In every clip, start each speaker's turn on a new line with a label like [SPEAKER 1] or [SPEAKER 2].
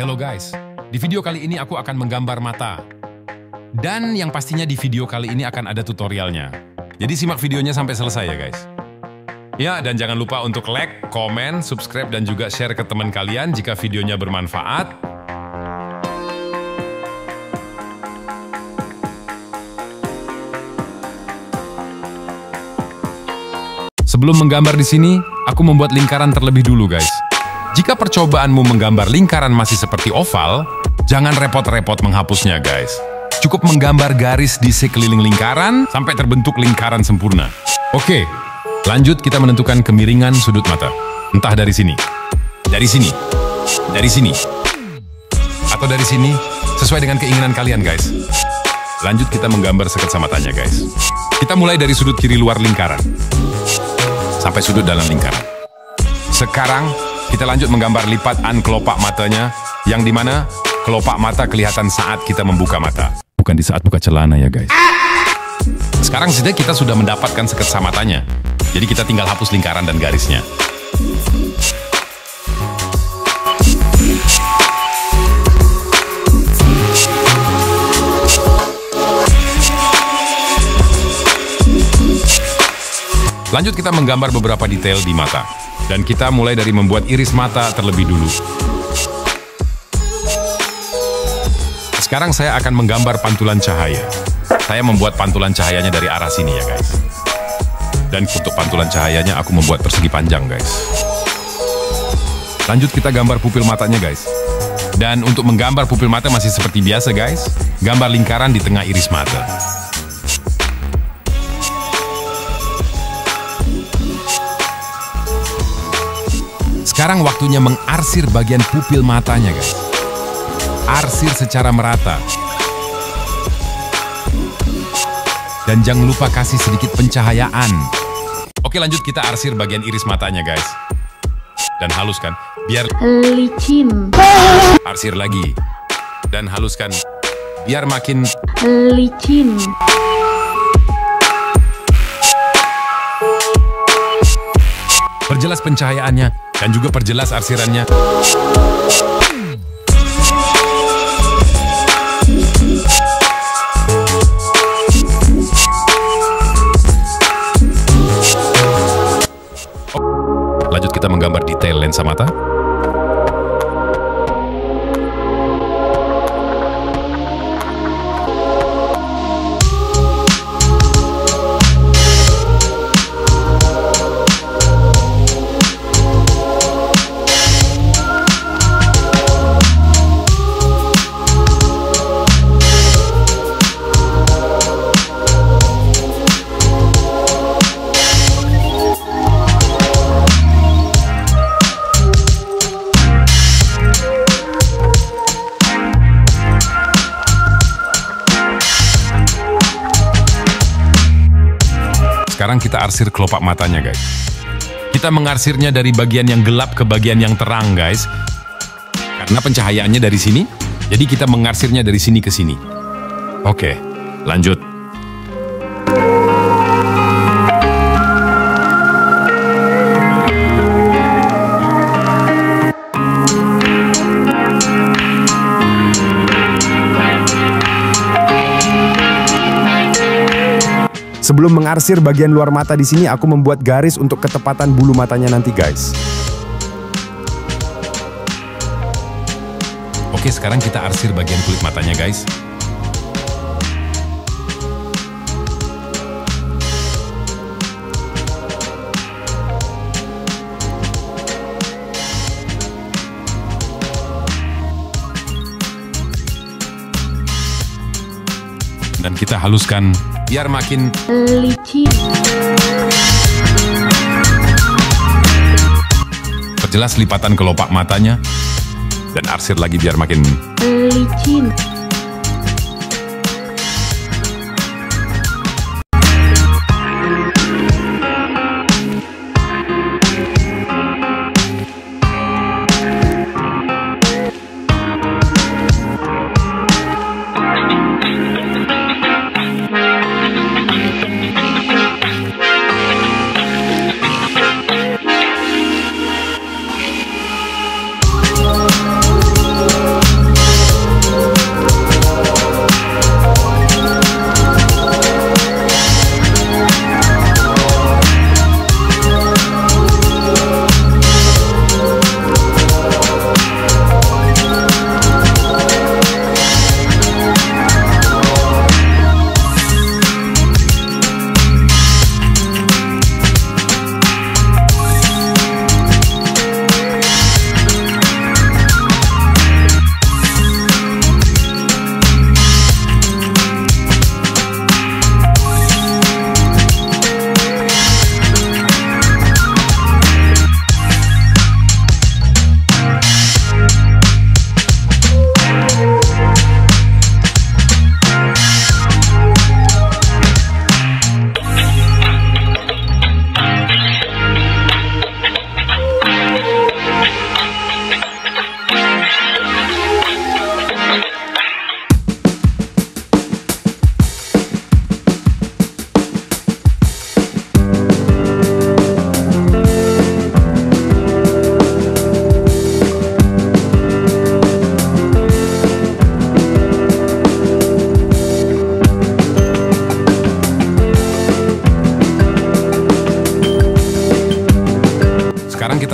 [SPEAKER 1] Hello guys, di video kali ini aku akan menggambar mata. Dan yang pastinya di video kali ini akan ada tutorialnya. Jadi simak videonya sampai selesai ya guys. Ya, dan jangan lupa untuk like, komen, subscribe, dan juga share ke teman kalian jika videonya bermanfaat. Sebelum menggambar di sini, aku membuat lingkaran terlebih dulu guys. Jika percobaanmu menggambar lingkaran masih seperti oval, jangan repot-repot menghapusnya guys. Cukup menggambar garis di sekeliling lingkaran sampai terbentuk lingkaran sempurna. Oke, lanjut kita menentukan kemiringan sudut mata. Entah dari sini, dari sini, dari sini, atau dari sini, sesuai dengan keinginan kalian guys. Lanjut kita menggambar sekat matanya guys. Kita mulai dari sudut kiri luar lingkaran sampai sudut dalam lingkaran. Sekarang kita lanjut menggambar lipatan kelopak matanya, yang di mana kelopak mata kelihatan saat kita membuka mata. Bukan di saat buka celana ya guys. Sekarang sudah kita sudah mendapatkan sketsa matanya. Jadi kita tinggal hapus lingkaran dan garisnya. Lanjut kita menggambar beberapa detail di mata. Dan kita mulai dari membuat iris mata terlebih dulu. Sekarang saya akan menggambar pantulan cahaya. Saya membuat pantulan cahayanya dari arah sini ya guys. Dan untuk pantulan cahayanya aku membuat persegi panjang guys. Lanjut kita gambar pupil matanya guys. Dan untuk menggambar pupil mata masih seperti biasa guys. Gambar lingkaran di tengah iris mata. Sekarang waktunya mengarsir bagian pupil matanya, guys. Arsir secara merata. Dan jangan lupa kasih sedikit pencahayaan. Oke lanjut kita arsir bagian iris matanya, guys. Dan haluskan, biar
[SPEAKER 2] licin
[SPEAKER 1] arsir lagi. Dan haluskan, biar makin
[SPEAKER 2] licin
[SPEAKER 1] perjelas pencahayaannya dan juga perjelas arsirannya. Lanjut kita menggambar detail lensa mata. Sekarang kita arsir kelopak matanya, guys. Kita mengarsirnya dari bagian yang gelap ke bagian yang terang, guys. Karena pencahayaannya dari sini, jadi kita mengarsirnya dari sini ke sini. Oke, lanjut.
[SPEAKER 3] Sebelum mengarsir bagian luar mata di sini, aku membuat garis untuk ketepatan bulu matanya nanti, guys.
[SPEAKER 1] Oke, sekarang kita arsir bagian kulit matanya, guys. Dan kita haluskan biar makin
[SPEAKER 2] licin.
[SPEAKER 1] perjelas lipatan kelopak matanya dan arsir lagi biar makin
[SPEAKER 2] licin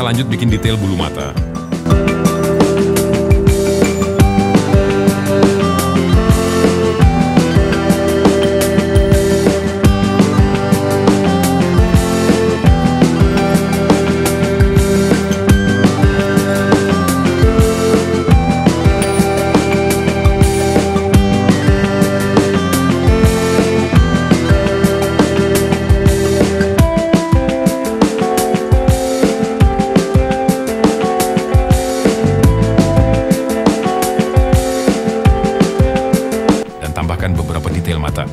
[SPEAKER 1] lanjut bikin detail bulu mata. Beberapa detail mata.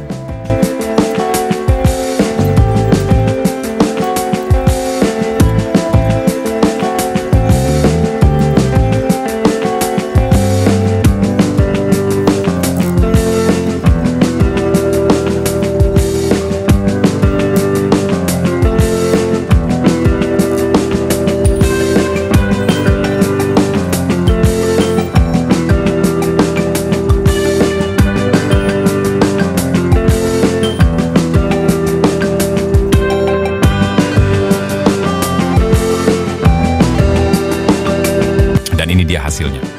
[SPEAKER 1] Hasilnya.